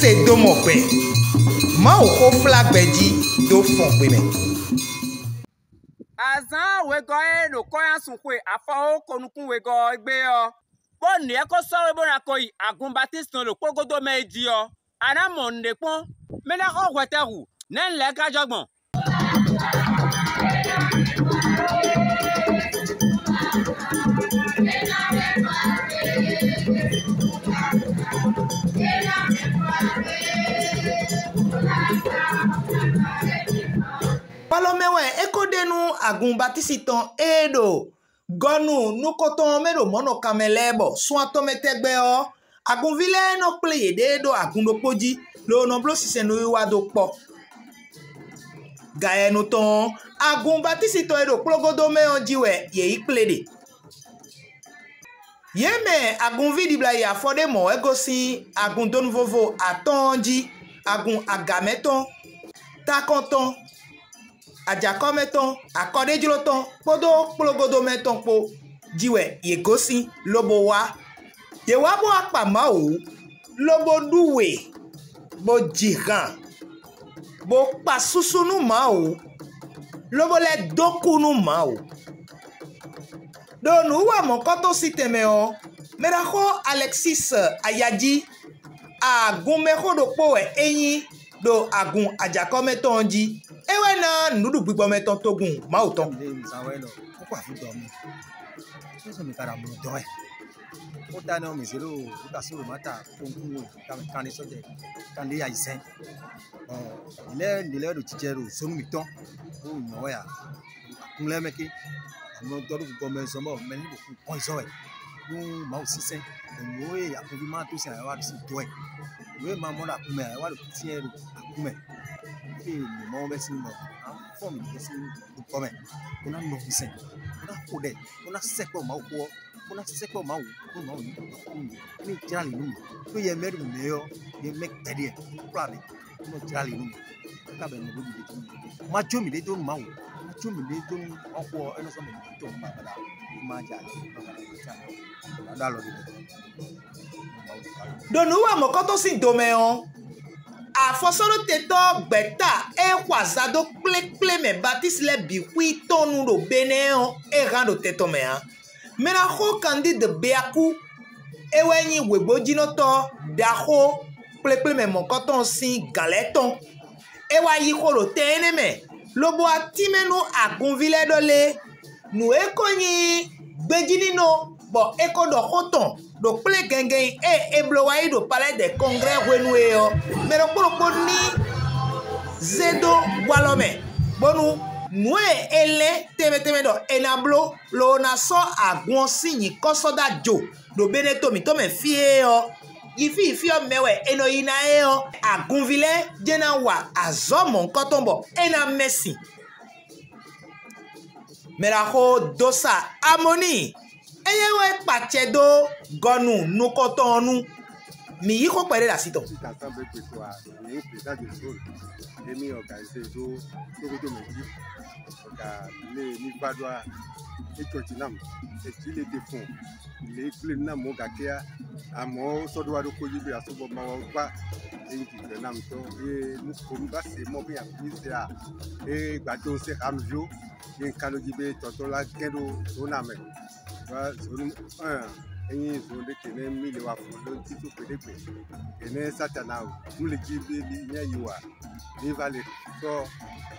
sedomɔgbe mawu ko flagbɛ dzi do fɔgbe me. azã wegɔ ye nokɔ ya sùn koe afɔwo konukun wegɔ egbe yɔ bɔnu yɛ e kɔ sɔwe bona ko yi agun batiste lo kpogodo me di yɔ anamɔ nde kpɔn mena kɔ wɛtɛ wu ne nlɛ gadzɔgbɔn. palomewe ekodenu agụnbatisitan edo gɔnu nukɔtɔ meɖo mɔnɔ kame lɛ bɔ sɔatɔ metɛgbɛɔ agunvi lɛ nɔ kple yi ɖe ɖo agunɖokpo dzi le wo nɔblo sise nu wa do kpɔ gayenutɔ agunbatisitɔ yi ɖo kplɔgodo meyɔ dzi wɛ yeyi kple ɖe yeme agunvi ɖibla yi afɔ ɖe mɔ egosi agundonu vovo atɔ dzi agun agametɔ takɔtɔ adzakɔ metɔ akɔdedzrotɔ kpodo kplogodo metɔ kpo dziwɛ yegosi lobowa yewa bo akpama o lobo duwe bo dzihã bo kpa susunu ma o lobo lɛ dokunu ma o ɖo nuwɔmɔ kɔtɔ si tɛmɛ o mɛɖaxɔ alexis ayadzi agunmɛxɔɖokpo wɛ enyi ɖo agun adzakɔmɛtɔ dzi na nuɖu gbígbɔ me tɔ togun mawu tɔ. kókó àfúdọ̀ mi sọ́sọ́ mi kára mú dọ́ ẹ̀ ó dáná ọmọ ìṣeré o nígbà sọ̀rọ̀ mọ́tà tó ń kún o kánni sọ́jẹ̀ kánni àyíṣẹ́ ilé nílẹ̀ ọ̀dọ̀ jíjẹ́ rò sọ́nù mi tán ó yàn ọ́ yà kúnlẹ̀ mẹ́kẹ́ àmọ́ dọ́rọ̀ gbogbo ọmọ ẹ̀sán bọ̀ mẹ́rin ló kún pọ́n ìṣọ́ ẹ̀ ló ń máa ṣiṣẹ́ ẹ̀yìn ó yẹ àkóbí máa tó sẹ̀ àyẹ̀wò àdùsí dọ́ ẹ̀ ìwé máa mọ́ra àkúmẹ̀ àyẹ̀wò àdùsí ẹ̀ rò àkúmẹ̀ ó lè mọ̀ ọ́ bẹ́ẹ̀ platform gome kuna novisenyo kuna kude kuna sekwe maukuo kuna sekwe mau kuna mau ni jirali numi tu ye meri meyo ye mek tedie plane kuna jirali numi kabe ne bugi bitu ma chomi le mau ma chomi le don eno so me to ma bala ma jale ma bala jale dalo ni don uwa mo ko to si dome on afɔsɔɖotetɔ gbɛta exɔ azado kplekple me batisi le bihui tɔnu ɖo bene o eha ɖo tetɔ mea mena xɔ kandi de beaku ewoe nyi wògbodzinɔtɔ ɖaxo kplekple me mɔkɔtɔ si galɛtɔ ewa yi xɔ ɖo te ne me lobo atimenu agunvi le ɖɔ le nu eko nyi gbedzinino bɔ eko ɖɔ xɔ tɔn ɖo kple gɛngɛn eye eblɔ wa ɖo palais de congrès wɔenue yɔ mɛ ɖo kpɔɖokpɔ ni zedo walɔ mɛ gbɔnu nue ele tɛmɛtɛmɛ dɔ ena blo lona sɔ agbɔn si nyi kɔsɔda dzo ɖo be ne tomi tɔmɛ fie yɔ ifi ifi ɔmɛwɛ eno yina ye yɔ agunvi lɛ dzena wa azɔmɔ nkɔtɔnbɔ ena mɛsi mɛra ko dosa amoni enyewe kpachedo gọnụ nnụkọta ọnụ mi yìí kò pẹ̀lẹ́ làsìtọ̀. títà sábẹ́ pèsè wa ní pèsè àti ìṣòro èmi ọ̀gá iṣẹ́ tó tókòtò méjì ọ̀gá lé ní gbàdúrà ètòjì náà ètí lè dé fún lè kílè náà mọ̀ gàkíyà àmọ́ sọ́dọ̀wádó kó yí bí asọ́gbọ́ máa wọ́n gbà èyí ti fẹ́ náà tọ́ ee kòmí bá ṣe mọ́ bí àmì la gẹ́dọ̀ tó náà ba zone enyi zone kene mili wa fulo titu pedekpe kene satana o muleki beli nye yiwa ni vale tɔ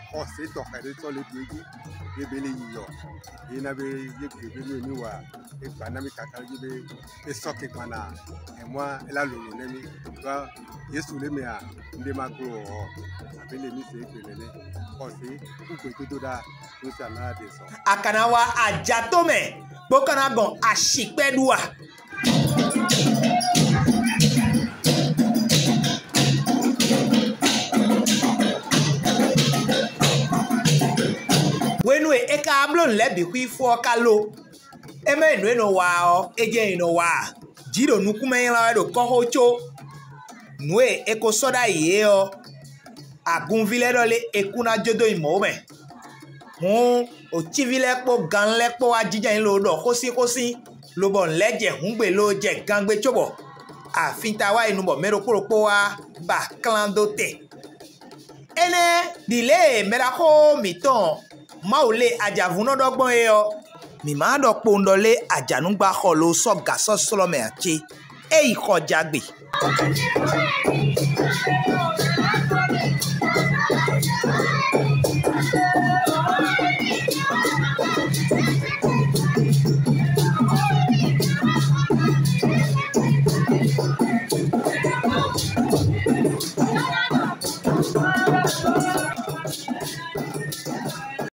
xɔse tɔxɛ ɖe tɔ le due dzi ye be le yiyɔ yina be ye gbe be mi mi wa egba na mi kaka dzi be esɔ ke gbana emɔa ela lolo ne mi va yesu le mea ŋde ma gblɔ wɔwɔ abe le mi se egbe le ne xɔse kukue dodo ɖa ŋusana de sɔ. akanawa ajatome. gbọ́kànàgàn àṣìpẹ́dùà. wenu eka e ablon lebi kwi fu ọka lo eme enu eno wa ọ eje eno wa jiro nukume ila edo kọho tso nue eko sọda yie ọ agunvi lẹdọ le eku na jodo imọ me. hun otsivilɛkpo ganlɛkpo adzidzɛ yin le wo ɖɔ kosikosi lobɔ nlɛdze ŋugbe lo dze gangbe tsobɔ afi ta wa yi nubɔ meɖokpoɖokpo wa ba klã do te ene dile meɖako mitɔn mawu le adzavunɔɖɔgbɔn ye yɔ mima ɖɔ kpondɔ le adzanugbà xɔ lo sɔ gasɔsrɔ me atse